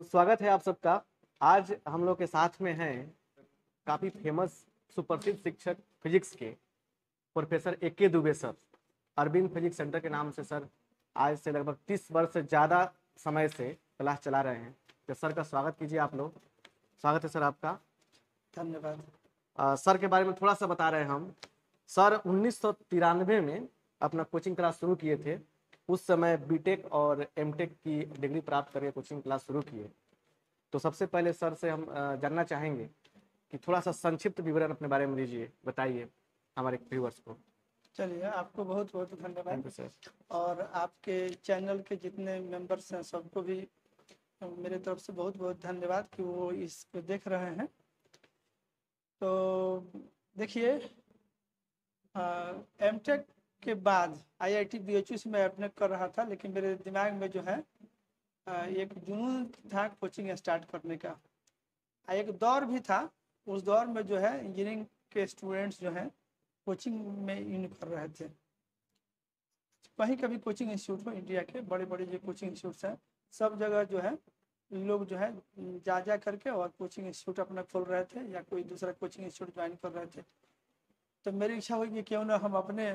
स्वागत है आप सबका। आज हम लोग के साथ में हैं काफ़ी फ़ेमस सुप्रसिद्ध शिक्षक फिजिक्स के professor A K Dubey sir Arvind physics centre के नाम से सर आज से लगभग तीस वर्ष से ज़्यादा समय से क्लास चला रहे हैं। तो सर का स्वागत कीजिए आप लोग। स्वागत है सर आपका। धन्यवाद। सर के बारे में थोड़ा सा बता रहे हैं हम। सर उन्नीस सौ तिरानवे में अपना कोचिंग क्लास शुरू किए थे। उस समय बीटेक और एमटेक की डिग्री प्राप्त करके कोचिंग क्लास शुरू किए तो सबसे पहले सर से हम जानना चाहेंगे कि थोड़ा सा संक्षिप्त विवरण अपने बारे में दीजिए बताइए हमारे व्यूवर्स को। चलिए आपको बहुत बहुत धन्यवाद सर और आपके चैनल के जितने मेंबर्स हैं सबको भी मेरे तरफ़ से बहुत बहुत धन्यवाद कि वो इसको देख रहे हैं। तो देखिए एम टेक के बाद I I T B H U से मैं अपने कर रहा था, लेकिन मेरे दिमाग में जो है एक जुनून था कोचिंग स्टार्ट करने का। एक दौर भी था, उस दौर में जो है इंजीनियरिंग के स्टूडेंट्स जो हैं कोचिंग में इन कर रहे थे। कहीं कभी कोचिंग इंस्टीट्यूट हो इंडिया के बड़े बड़े जो कोचिंग इंस्टीट्यूट्स हैं, सब जगह जो है लोग जो है, जा जा करके और कोचिंग इंस्टीट्यूट अपना खोल रहे थे या कोई दूसरा कोचिंग इंस्टीट्यूट ज्वाइन कर रहे थे। तो मेरी इच्छा हुई कि क्यों ना हम अपने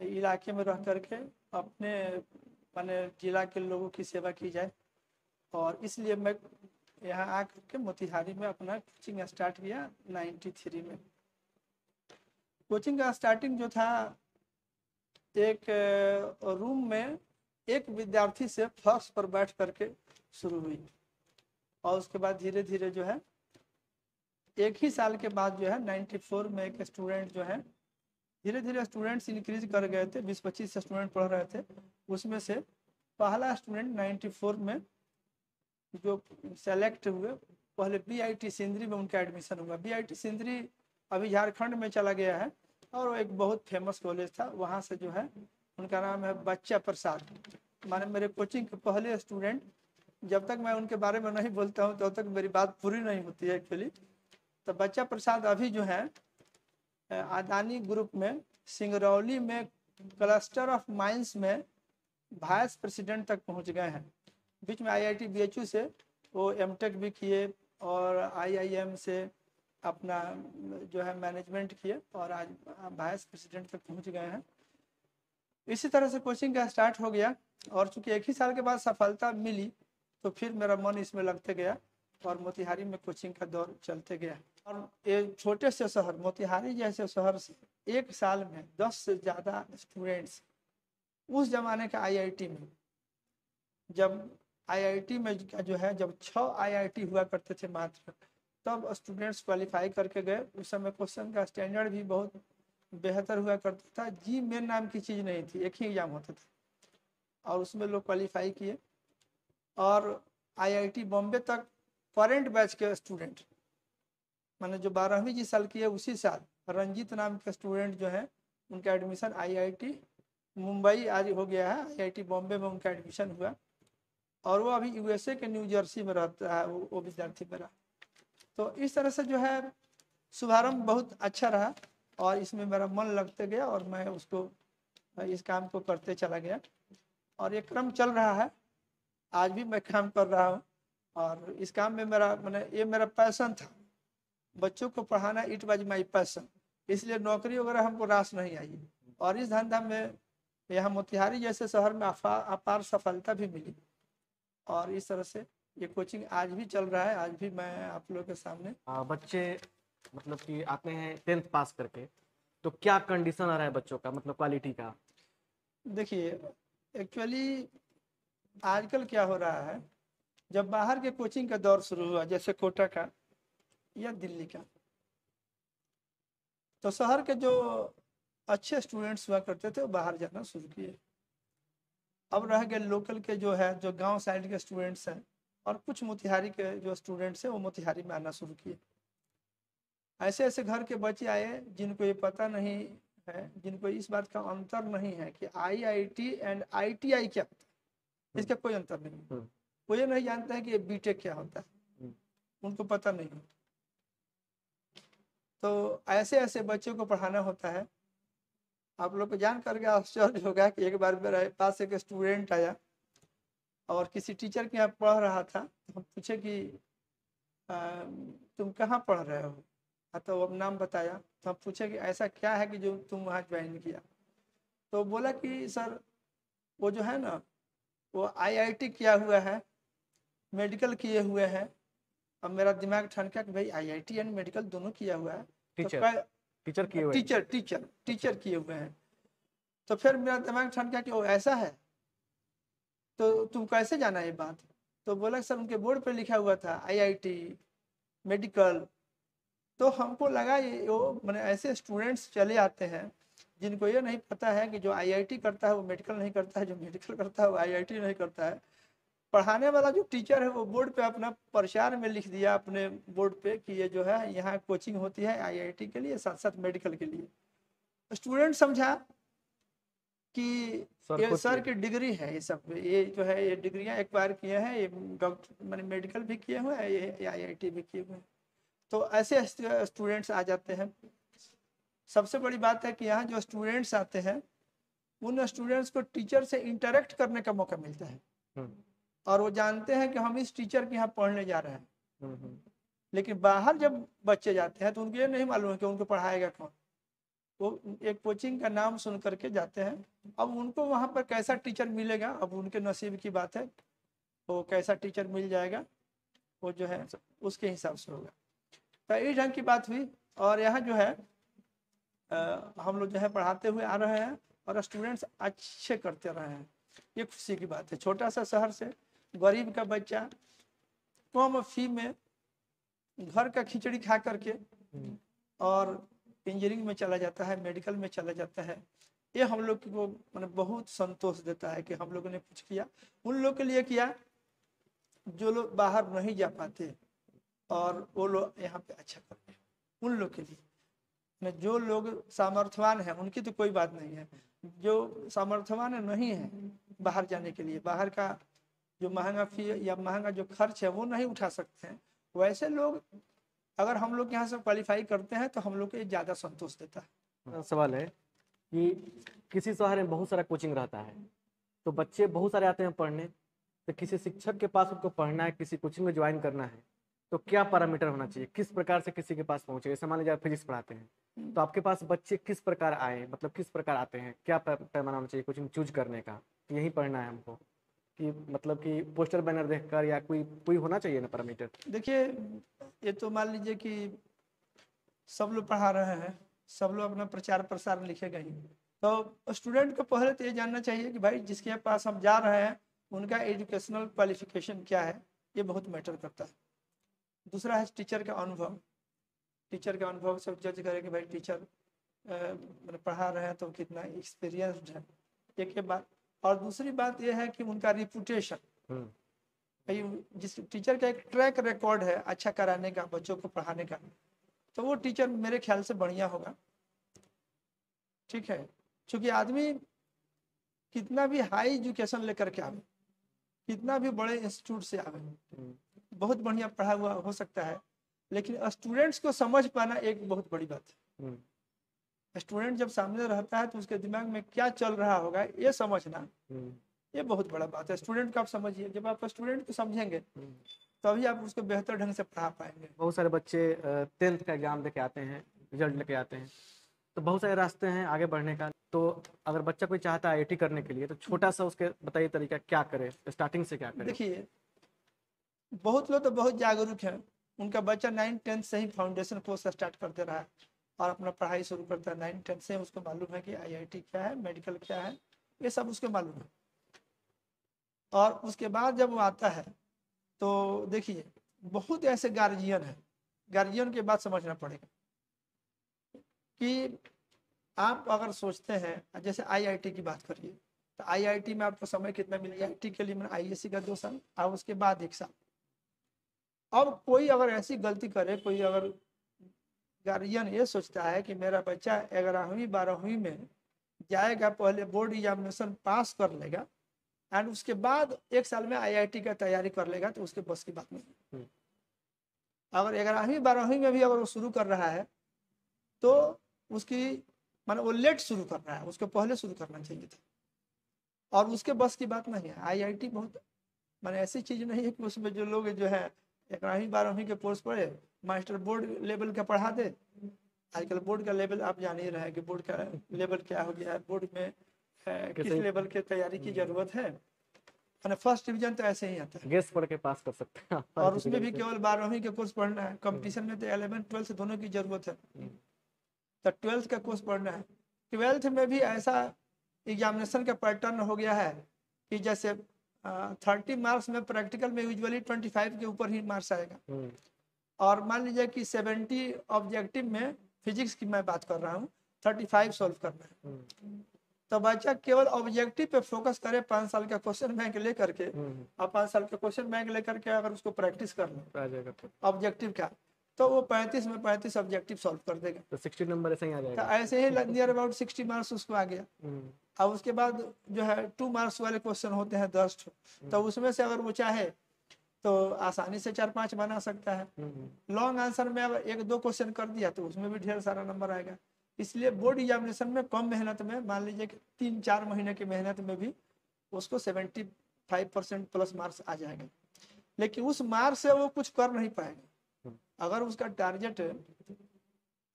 इलाके में रह करके अपने, माने जिला के लोगों की सेवा की जाए। और इसलिए मैं यहाँ आ करके मोतिहारी में अपना कोचिंग स्टार्ट किया 93 में। कोचिंग का स्टार्टिंग जो था, एक रूम में एक विद्यार्थी से फर्श पर बैठ करके शुरू हुई। और उसके बाद धीरे धीरे जो है, एक ही साल के बाद जो है 94 में एक स्टूडेंट जो है धीरे धीरे स्टूडेंट्स इंक्रीज कर गए थे 20-25 स्टूडेंट पढ़ रहे थे। उसमें से पहला स्टूडेंट 94 में जो सेलेक्ट हुए, पहले बी आई टी सिंदरी में उनका एडमिशन हुआ। बी आई टी सिंदरी अभी झारखंड में चला गया है और वो एक बहुत फ़ेमस कॉलेज था। वहाँ से जो है, उनका नाम है बच्चा प्रसाद। माने मेरे कोचिंग के पहले स्टूडेंट जब तक मैं उनके बारे में नहीं बोलता हूँ, तब तो तक मेरी बात पूरी नहीं होती है एक्चुअली तो बच्चा प्रसाद अभी जो है अदानी ग्रुप में, सिंगरौली में, क्लस्टर ऑफ़ माइंस में वाइस प्रेसिडेंट तक पहुँच गए हैं। बीच में आईआईटी बीएचयू से, वो एमटेक भी किए और आईआईएम से अपना जो है मैनेजमेंट किए और आज वाइस प्रेसिडेंट तक पहुँच गए हैं। इसी तरह से कोचिंग का स्टार्ट हो गया और चूँकि एक ही साल के बाद सफलता मिली तो फिर मेरा मन इसमें लगते गया और मोतिहारी में कोचिंग का दौर चलते गया। और ये छोटे से शहर, मोतिहारी जैसे शहर से एक साल में दस से ज़्यादा स्टूडेंट्स उस जमाने के आईआईटी में। जब आईआईटी में जो है, जब छः आईआईटी हुआ करते थे मात्र, तब स्टूडेंट्स क्वालिफाई करके गए। उस समय क्वेश्चन का स्टैंडर्ड भी बहुत बेहतर हुआ करता था। जी मेन नाम की चीज़ नहीं थी, एक ही एग्ज़ाम होता था। और उसमें लोग क्वालिफाई किए। और आईआईटी बॉम्बे तक करेंट बैच के स्टूडेंट मैंने जो बारहवीं जिस साल की है उसी साल रंजीत नाम के स्टूडेंट जो है उनका एडमिशन आईआईटी मुंबई आज हो गया है। आईआईटी बॉम्बे में उनका एडमिशन हुआ और वो अभी यूएसए के न्यू जर्सी में रहता है वो, वो विद्यार्थी मेरा तो इस तरह से जो है शुभारंभ बहुत अच्छा रहा और इसमें मेरा मन लगते गया और मैं उसको इस काम को करते चला गया और ये क्रम चल रहा है। आज भी मैं काम कर रहा हूँ और इस काम में मेरा मैंने ये मेरा पैसन था। बच्चों को पढ़ाना इट वॉज़ माई पैसन इसलिए नौकरी वगैरह हमको रास नहीं आई और इस धंधा में यहाँ मोतिहारी जैसे शहर में अपार सफलता भी मिली। और इस तरह से ये कोचिंग आज भी चल रहा है। आज भी मैं आप लोगों के सामने आ, बच्चे मतलब कि आते हैं टेंथ पास करके तो क्या कंडीशन आ रहा है बच्चों का मतलब क्वालिटी का? देखिए एक्चुअली आजकल क्या हो रहा है जब बाहर के कोचिंग का दौर शुरू हुआ जैसे कोटा का या दिल्ली का? तो शहर के जो अच्छे स्टूडेंट्स हुआ करते थे वो बाहर जाना शुरू किए। अब रह गए लोकल के जो है जो गाँव साइड के स्टूडेंट्स हैं और कुछ मोतिहारी के जो स्टूडेंट्स हैं वो मोतिहारी में आना शुरू किए। ऐसे ऐसे घर के बच्चे आए जिनको ये पता नहीं है जिनको इस बात का अंतर नहीं है कि आईआईटी एंड आईटीआई क्या होता है। इसका कोई अंतर नहीं हम्म। वो ये नहीं जानते हैं कि ये बीटेक क्या होता है। हम्म। उनको पता नहीं होता। तो ऐसे ऐसे बच्चों को पढ़ाना होता है। आप लोग को जान करके आश्चर्य होगा कि एक बार मेरे पास एक स्टूडेंट आया और किसी टीचर के यहाँ पढ़ रहा था। तो हम पूछे कि अ, तुम कहाँ पढ़ रहे हो? हाँ तो अब नाम बताया। तो हम पूछे कि ऐसा क्या है कि जो तुम वहाँ ज्वाइन किया? तो बोला कि सर वो जो है ना वो आईआईटी किया हुआ है मेडिकल किए हुए हैं अब मेरा दिमाग ठनका कि भाई आईआईटी एंड मेडिकल दोनों किया हुआ है तो टीचर कै- टीचर किए हुए हैं। टीचर टीचर टीचर किए हुए हैं। तो फिर मेरा दिमाग ठनका कि वो ऐसा है। तो तुम कैसे जाना ये बात? तो बोला सर उनके बोर्ड पे लिखा हुआ था आईआईटी मेडिकल तो हमको लगा ये वो मैंने ऐसे स्टूडेंट्स चले आते हैं जिनको ये नहीं पता है कि जो आईआईटी करता है वो मेडिकल नहीं करता है जो मेडिकल करता है वो आईआईटी नहीं करता है। पढ़ाने वाला जो टीचर है वो बोर्ड पे अपना प्रचार में लिख दिया अपने बोर्ड पे कि ये जो है यहाँ कोचिंग होती है आईआईटी के लिए साथ साथ मेडिकल के लिए। स्टूडेंट समझा कि सर ये सर की डिग्री है ये सब। ये जो है ये डिग्रियाँ एक बार किए हैं ये डॉक्टर मैंने मेडिकल भी किए हुए हैं ये आईआईटी भी किए हुए हैं। तो ऐसे स्टूडेंट्स आ जाते हैं। सबसे बड़ी बात है कि यहाँ जो स्टूडेंट्स आते हैं उन स्टूडेंट्स को टीचर से इंटरेक्ट करने का मौका मिलता है। हम्म, और वो जानते हैं कि हम इस टीचर के यहाँ पढ़ने जा रहे हैं। हम्म, हम्म, लेकिन बाहर जब बच्चे जाते हैं तो उनको ये नहीं मालूम है कि उनको पढ़ाएगा कौन। वो एक कोचिंग का नाम सुन करके जाते हैं। अब उनको वहाँ पर कैसा टीचर मिलेगा? अब उनके नसीब की बात है। वो कैसा टीचर मिल जाएगा? वो जो है उसके हिसाब से होगा। तो इस ढंग की बात हुई और यहाँ जो है अ, हम लोग जो है पढ़ाते हुए आ रहे हैं और स्टूडेंट्स अच्छे करते रहे हैं। ये खुशी की बात है। छोटा सा शहर से गरीब का बच्चा कम फ़ी में घर का खिचड़ी खा करके हम्म। और इंजीनियरिंग में चला जाता है मेडिकल में चला जाता है। ये हम लोग को मतलब बहुत संतोष देता है कि हम लोगों ने कुछ किया। उन लोग के लिए किया जो लोग बाहर नहीं जा पाते और वो लोग यहाँ पे अच्छा कर रहे हैं। उन लोग के लिए। न जो लोग सामर्थ्यवान हैं उनकी तो कोई बात नहीं है। जो सामर्थ्यवान नहीं है बाहर जाने के लिए बाहर का जो महँगा फ़ी या महँगा जो खर्च है, वो नहीं उठा सकते हैं। वैसे लोग, अगर हम लोग यहाँ से क्वालिफाई करते हैं तो हम लोग को ज़्यादा संतोष देता है। सवाल है कि किसी शहर में बहुत सारा कोचिंग रहता है तो बच्चे बहुत सारे आते हैं पढ़ने तो किसी शिक्षक के पास उनको पढ़ना है, किसी कोचिंग में ज्वाइन करना है तो क्या पैरामीटर होना चाहिए? किस प्रकार से किसी के पास पहुँचे? जैसे मान लीजिए फिजिक्स पढ़ाते हैं तो आपके पास बच्चे किस प्रकार आए मतलब किस प्रकार आते हैं? क्या पैमाना होना चाहिए कोचिंग चूज़ करने कि? यही पढ़ना है हमको। कि मतलब कि पोस्टर बैनर देखकर या कोई कोई होना चाहिए ना पैरामीटर देखिए, ये तो मान लीजिए कि सब लोग पढ़ा रहे हैं, सब लोग अपना प्रचार प्रसार लिखेगा ही। तो स्टूडेंट को पहले तो ये जानना चाहिए कि भाई जिसके पास हम जा रहे हैं, उनका एजुकेशनल क्वालिफिकेशन क्या है, ये बहुत मैटर करता है। दूसरा है टीचर का अनुभव। टीचर का अनुभव से जज करें कि भाई टीचर मतलब पढ़ा रहे हैं तो कितना एक्सपीरियंस्ड है। एक बात और दूसरी बात यह है कि उनका रिपूटेशन हम्म, भाई जिस टीचर का एक ट्रैक रिकॉर्ड है अच्छा कराने का बच्चों को पढ़ाने का तो वो टीचर मेरे ख्याल से बढ़िया होगा। ठीक है? क्योंकि आदमी कितना भी हाई एजुकेशन लेकर के आवे कितना भी बड़े इंस्टीट्यूट से आवे हम्म, बहुत बढ़िया पढ़ा हुआ हो सकता है लेकिन स्टूडेंट्स को समझ पाना एक बहुत बड़ी बात है। हम्म, स्टूडेंट जब सामने रहता है तो उसके दिमाग में क्या चल रहा होगा ये समझना। हम्म, ये बहुत बड़ा बात है। स्टूडेंट को आप समझिए जब आप स्टूडेंट को समझेंगे हम्म। तभी आप उसको बेहतर ढंग से पढ़ा पाएँगे। बहुत सारे बच्चे टेंथ का एग्ज़ाम लेके आते हैं रिज़ल्ट लेके आते हैं। तो बहुत सारे रास्ते हैं आगे बढ़ने का। तो अगर बच्चा कोई चाहता है आईआईटी करने के लिए तो छोटा सा उसके बताइए तरीका क्या करे स्टार्टिंग से क्या करे। देखिए बहुत लोग तो बहुत जागरूक हैं। उनका बच्चा नाइन टेंथ से ही फाउंडेशन कोर्स स्टार्ट करते रहा है। और अपना पढ़ाई शुरू करता है नाइन टेंथ से उसको मालूम है कि आईआईटी क्या है मेडिकल क्या है, ये सब उसको मालूम है। और उसके बाद जब वो आता है तो देखिए, बहुत ऐसे गार्जियन है। गार्जियन के बात समझना पड़ेगा कि आप अगर सोचते हैं, जैसे आईआईटी की बात करिए तो आईआईटी में आपको समय कितना मिलेगा? आईआईटी के लिए मैंने आईएससी का दो साल, और उसके बाद एक साल। अब कोई अगर ऐसी गलती करे, कोई अगर गार्जियन ये सोचता है कि मेरा बच्चा ग्यारहवीं बारहवीं में जाएगा पहले बोर्ड एग्जामिनेशन पास कर लेगा एंड उसके बाद एक साल में आईआईटी का तैयारी कर लेगा तो उसके बस की बात नहीं हम्म। अगर ग्यारहवीं बारहवीं में भी अगर वो शुरू कर रहा है तो उसकी माने वो लेट शुरू कर रहा है उसको पहले शुरू करना चाहिए था और उसके बस की बात नहीं है आईआईटी बहुत मैंने ऐसी चीज़ नहीं है कि उसमें जो लोग जो है ग्यारहवीं बारहवीं के कोर्स पढ़े मास्टर बोर्ड लेवल का पढ़ा दे। आजकल बोर्ड का लेवल आप जान ही रहे हैं कि बोर्ड का लेवल क्या हो गया है बोर्ड में किस लेवल के तैयारी की ज़रूरत है? मैंने फ़र्स्ट डिवीज़न तो ऐसे ही आता है। गेस पढ़ के पास कर सकते हैं और उसमें भी केवल बारहवीं के कोर्स पढ़ना है कंपटीशन में तो इलेवन ट्वेल्थ दोनों की ज़रूरत है। तो ट्वेल्थ का कोर्स पढ़ना है। ट्वेल्थ में भी ऐसा एग्जामिनेशन का पैटर्न हो गया है कि जैसे थर्टी मार्क्स में प्रैक्टिकल में यूजुअली ट्वेंटी फाइव के ऊपर ही मार्क्स आएगा। हम्म, और मान लीजिए कि सेवेंटी ऑब्जेक्टिव में फिजिक्स की मैं बात कर रहा हूँ थर्टी फाइव सॉल्व करना है। हम्म, तो बच्चा केवल ऑब्जेक्टिव पे फोकस करे पाँच साल का क्वेश्चन बैंक लेकर के हम्म, और पाँच साल का क्वेश्चन बैंक लेकर के अगर उसको प्रैक्टिस कर ले आ जाएगा तो ऑब्जेक्टिव का तो वो पैंतीस में पैंतीस ऑब्जेक्टिव सॉल्व कर देगा। तो सिक्सटी नंबर ऐसे ही आ तो जाएगा ऐसे ही नियर अबाउट सिक्सटी मार्क्स उसको आ गया। अब उसके बाद जो है टू मार्क्स वाले क्वेश्चन होते हैं दस तो उसमें से अगर वो चाहे तो आसानी से चार पाँच बना सकता है। हम्म, लॉन्ग आंसर में अगर एक दो क्वेश्चन कर दिया तो उसमें भी ढेर सारा नंबर आएगा। इसलिए बोर्ड एग्जामिनेशन में कम मेहनत में मान लीजिए कि तीन चार महीने की मेहनत में भी उसको seventy five percent plus marks आ जाएँगे। लेकिन उस मार्क्स से वो कुछ कर नहीं पाएगा। अगर उसका टारगेट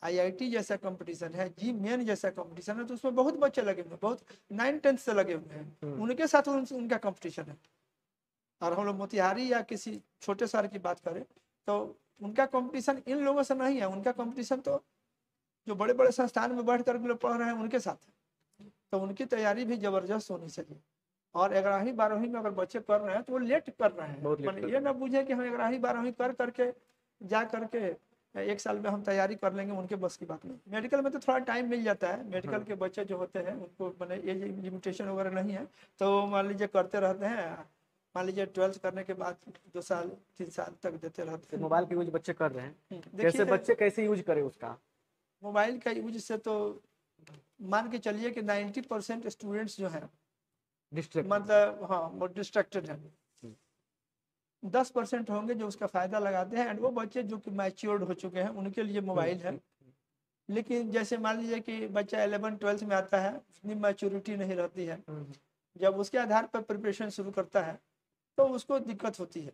आईआईटी जैसा कंपटीशन है जी मेन जैसा कंपटीशन है तो उसमें बहुत बच्चे लगे हुए हैं बहुत नाइन टेंथ से लगे हुए हैं। हम्म। उनके साथ उन, उनका कंपटीशन है। और हम लोग मोतिहारी या किसी छोटे शहर की बात करें तो उनका कंपटीशन इन लोगों से नहीं है। उनका कंपटीशन तो जो बड़े बड़े संस्थान में बैठ कर लोग पढ़ रहे हैं उनके साथ है। तो उनकी तैयारी भी ज़बरदस्त होनी चाहिए। और ग्यारहवीं बारहवीं में अगर बच्चे कर रहे हैं तो वो लेट कर रहे हैं। ये ना बुझे कि हम ग्यारहवीं बारहवीं कर करके जा करके एक साल में हम तैयारी कर लेंगे उनके बस की बात नहीं। मेडिकल में तो थोड़ा टाइम मिल जाता है। मेडिकल हाँ। के बच्चे जो होते हैं उनको मैंने एज लिमिटेशन वगैरह नहीं है। तो मान लीजिए करते रहते हैं मान लीजिए ट्वेल्थ करने के बाद दो साल तीन साल तक देते रहते हैं। मोबाइल की यूज़ बच्चे कर रहे हैं। हम्म, कैसे बच्चे कैसे यूज़ करें उसका? मोबाइल का यूज़ से तो मान के चलिए कि 90 परसेंट स्टूडेंट्स जो हैं मतलब हाँ वो डिस्ट्रैक्टेड हैं। दस परसेंट होंगे जो उसका फ़ायदा लगाते हैं एंड वो बच्चे जो कि मैच्योर्ड हो चुके हैं उनके लिए मोबाइल है। लेकिन जैसे मान लीजिए कि बच्चा इलेवन ट्वेल्थ में आता है उतनी मैच्योरिटी नहीं रहती है। जब उसके आधार पर प्रिपरेशन शुरू करता है तो उसको दिक्कत होती है।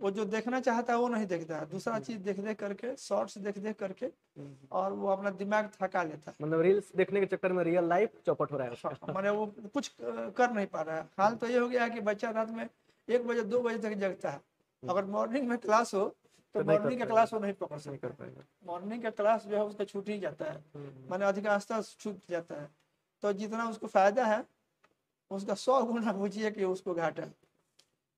वो जो देखना चाहता है वो नहीं देखता है। दूसरा चीज़ देख देख करके शॉर्ट्स देख देख करके और वो अपना दिमाग थका लेता है। मतलब रील्स देखने के चक्कर में रियल लाइफ चौपट हो रहा है माने वो कुछ कर नहीं पा रहा है। हाल तो ये हो गया है कि बच्चा रात में एक बजे दो बजे तक जगता है। अगर मॉर्निंग में क्लास हो तो तो मॉर्निंग का क्लास वो नहीं पकड़ सकता कर पाएगा। मॉर्निंग का क्लास जो है उसका छूट ही जाता है। हम्म, माने अधिकांशतः छूट जाता है। तो जितना उसको फ़ायदा है उसका सौ गुना बुझिए कि उसको घाटा है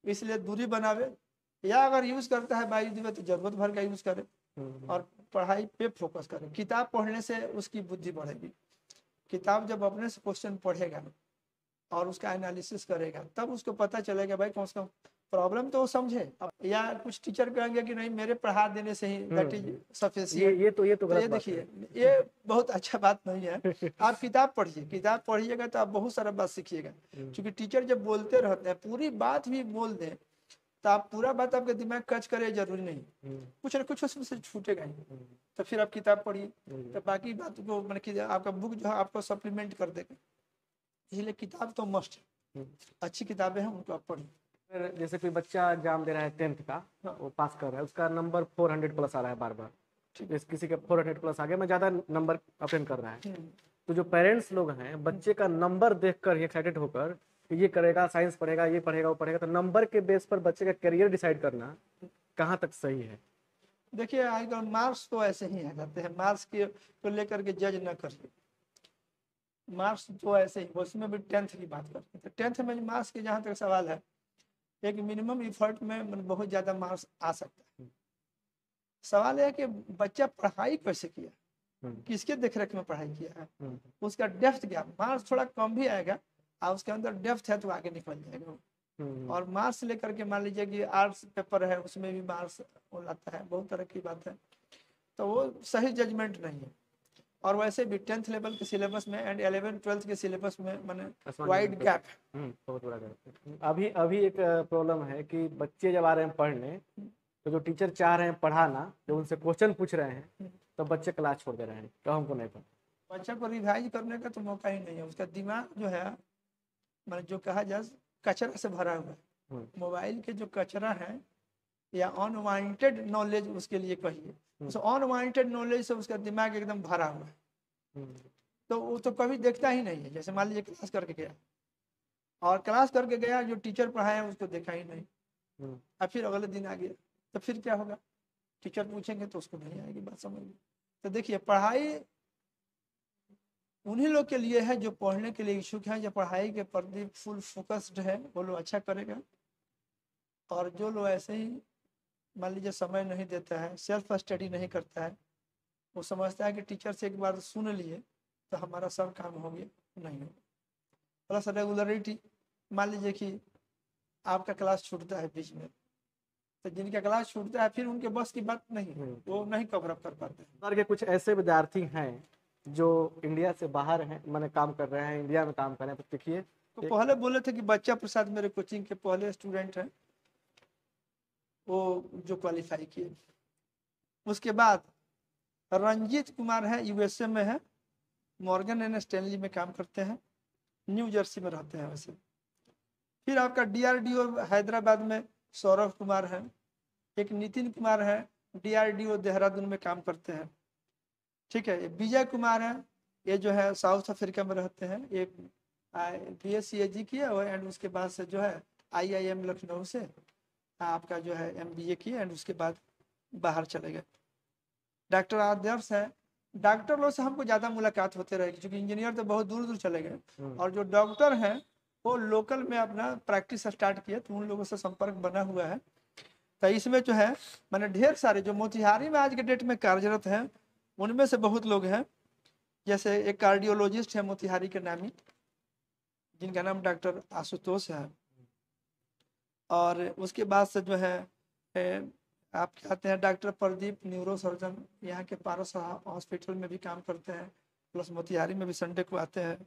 इसलिए दूरी बनावे। या अगर यूज़ करता है बाई दिवे तो ज़रूरत भर का यूज़ करे। हम्म, और पढ़ाई पे फोकस करे। किताब पढ़ने से उसकी बुद्धि बढ़ेगी। किताब जब अपने से क्वेश्चन पढ़ेगा और उसका एनालिसिस करेगा। तब उसको पता चलेगा भाई कौन सा प्रॉब्लम तो वो समझे। या कुछ टीचर कहेंगे कि नहीं मेरे पढ़ा देने से ही दैट इज़ ये सफिशिएंट ये तो ये तो तो ये देखिए ये बहुत अच्छा बात नहीं है। आप किताब पढ़िए किताब पढ़िएगा तो आप बहुत सारा बात सीखिएगा। हम्म, क्योंकि टीचर जब बोलते रहते हैं पूरी बात भी बोल दें तो आप पूरा बात आपके दिमाग कच करे ज़रूरी नहीं। हम्म, कुछ ना कुछ उसमें से छूटेगा ही। हम्म, तो फिर आप किताब पढ़िए हम्म, तो बाकी बात को मतलब आपका बुक जो है आपको सप्लीमेंट कर देगा। इसलिए किताब तो मस्ट है। हम्म। अच्छी किताबें हैं उनको आप पढ़िए। जैसे कोई बच्चा एग्ज़ाम दे रहा है टेंथ का हाँ। वो पास कर रहा है उसका नंबर फोर हंड्रेड प्लस आ रहा है बार बार ठीक। जैसे किसी का फोर हंड्रेड प्लस आ गया मैं ज़्यादा नंबर अटेंड कर रहा है। हम्म, तो जो पेरेंट्स लोग हैं बच्चे का नंबर देखकर एक्साइटेड होकर ये करेगा साइंस पढ़ेगा ये पढ़ेगा वो पढ़ेगा तो नंबर के बेस पर बच्चे का करियर डिसाइड करना कहाँ तक सही है? देखिए आजकल मार्क्स तो ऐसे ही आ जाते हैं। मार्क्स के को लेकर के जज न करिए। मार्क्स तो ऐसे ही उसमें भी टेंथ की बात करते हैं। तो टेंथ में मार्क्स के जहाँ तक सवाल है एक मिनिमम इफर्ट में मतलब बहुत ज़्यादा मार्क्स आ सकता है। सवाल यह है कि बच्चा पढ़ाई कैसे किया? हम्म, किसके देखरेख में पढ़ाई किया है? हम्म, उसका डेप्थ क्या? मार्क्स थोड़ा कम भी आएगा और उसके अंदर डेप्थ है तो आगे निकल जाएगा। हम्म, और मार्क्स लेकर के मान लीजिए कि आर्ट्स पेपर है उसमें भी मार्क्स लाता है बहुत तरह की बात है। तो वो सही जजमेंट नहीं है। और वैसे भी टेंथ लेवल के सिलेबस में एंड इलेवन ट्वेल्थ के सिलेबस में मैंने वाइड गैप हम्म, बहुत बड़ा है। अभी अभी एक प्रॉब्लम है कि बच्चे जब आ रहे हैं पढ़ने तो जो टीचर चाह रहे हैं पढ़ाना जब उनसे क्वेश्चन पूछ रहे हैं तो बच्चे क्लास छोड़ दे रहे हैं तो हमको नहीं पता। बच्चे को रिवाइज करने का तो मौका ही नहीं है। उसका दिमाग जो है मैंने जो कहा जाए कचरा से भरा हुआ है। हम्म। मोबाइल के जो कचरा है या अनवांटेड नॉलेज उसके लिए कहिए। उस अनवांटेड नॉलेज से उसका दिमाग एकदम भरा हुआ है। तो वो तो कभी देखता ही नहीं है, जैसे मान लीजिए क्लास करके गया। और क्लास करके गया, जो टीचर पढ़ाया उसको देखा ही नहीं। और फिर अगले दिन आ गया तो फिर क्या होगा? टीचर पूछेंगे तो उसको नहीं आएगी बात समझ में। तो देखिए, पढ़ाई उन्हीं लोग के लिए है जो पढ़ने के लिए इच्छुक हैं, जो पढ़ाई के प्रति फुल फोकस्ड है, वो लोग अच्छा करेगा। और जो लोग ऐसे ही मान लीजिए समय नहीं देता है सेल्फ स्टडी नहीं करता है वो समझता है कि टीचर से एक बार सुन लिए तो हमारा सब काम हो गया। नहीं होगा प्लस रेगुलरिटी मान लीजिए कि आपका क्लास छूटता है बीच में तो जिनका क्लास छूटता है फिर उनके बस की बात नहीं हम्म। वो नहीं कवर अप कर पाते हैं। सर के कुछ ऐसे विद्यार्थी हैं जो इंडिया से बाहर हैं मैंने काम कर रहे हैं इंडिया में काम कर रहे हैं। तो देखिए तो पहले बोले थे कि बच्चा प्रसाद मेरे कोचिंग के पहले स्टूडेंट हैं। वो जो क्वालिफाई किए। उसके बाद रंजीत कुमार है यूएसए में है मॉर्गन एंड स्टैनली में काम करते हैं न्यू जर्सी में रहते हैं वैसे। फिर आपका डीआरडीओ हैदराबाद में सौरभ कुमार है, एक नितिन कुमार है डीआरडीओ देहरादून में काम करते हैं। ठीक है विजय कुमार है, ये जो है साउथ अफ्रीका में रहते हैं, ये बी एस सी जी किया और एंड उसके बाद से जो है आई आई एम लखनऊ से आपका जो है एम बी ए किया एंड उसके बाद बाहर चले गए। डॉक्टर आदर्श है। डॉक्टर लोग से हमको ज़्यादा मुलाकात होते रहेगी क्योंकि इंजीनियर तो बहुत दूर दूर चले गए। हम्म, और जो डॉक्टर हैं वो लोकल में अपना प्रैक्टिस स्टार्ट किए तो उन लोगों से संपर्क बना हुआ है। तो इसमें जो है मैंने ढेर सारे जो मोतिहारी में आज के डेट में कार्यरत हैं उनमें से बहुत लोग हैं। जैसे एक कार्डियोलॉजिस्ट है मोतिहारी के नामी जिनका नाम डॉक्टर आशुतोष है। और उसके बाद से जो है ए, आप कहते हैं डॉक्टर प्रदीप न्यूरो सर्जन यहाँ के पारस हॉस्पिटल में भी काम करते हैं प्लस मोतिहारी में भी संडे को आते हैं।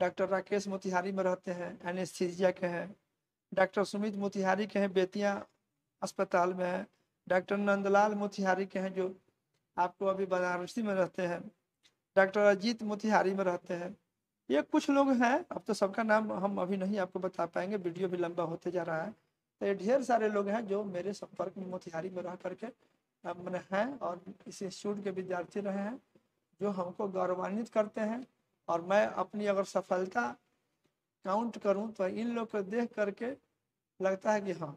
डॉक्टर राकेश मोतिहारी में रहते हैं एनेस्थीजिया के हैं। डॉक्टर सुमित मोतिहारी के हैं बेतिया अस्पताल में हैं। डॉक्टर नंदलाल मोतिहारी के हैं जो आपको अभी बनारसी में रहते हैं। डॉक्टर अजीत मोतिहारी में रहते हैं। ये कुछ लोग हैं, अब तो सबका नाम हम अभी नहीं आपको बता पाएँगे, वीडियो भी लंबा होते जा रहा है। तो ये ढेर सारे लोग हैं जो मेरे संपर्क में, मोतिहारी में रह करके मैंने हैं और इस इंस्टीट्यूट के विद्यार्थी रहे हैं, जो हमको गौरवान्वित करते हैं। और मैं अपनी अगर सफलता काउंट करूँ तो इन लोग को देख करके लगता है कि हाँ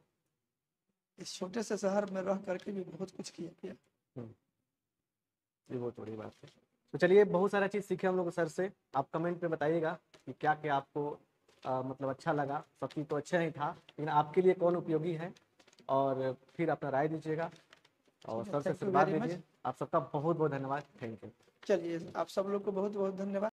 इस छोटे से शहर में रह करके भी बहुत कुछ किया गया। ये बहुत बड़ी बात है। तो चलिए बहुत सारा चीज़ सीखे हम लोग सर से। आप कमेंट में बताइएगा कि क्या क्या आपको आ, मतलब अच्छा लगा। सब चीज़ तो अच्छा ही था लेकिन आपके लिए कौन उपयोगी है? और फिर अपना राय दीजिएगा। और सर से शुरुआत. दीजिए आप सबका बहुत बहुत धन्यवाद। Thank you. चलिए आप सब लोग को बहुत बहुत धन्यवाद।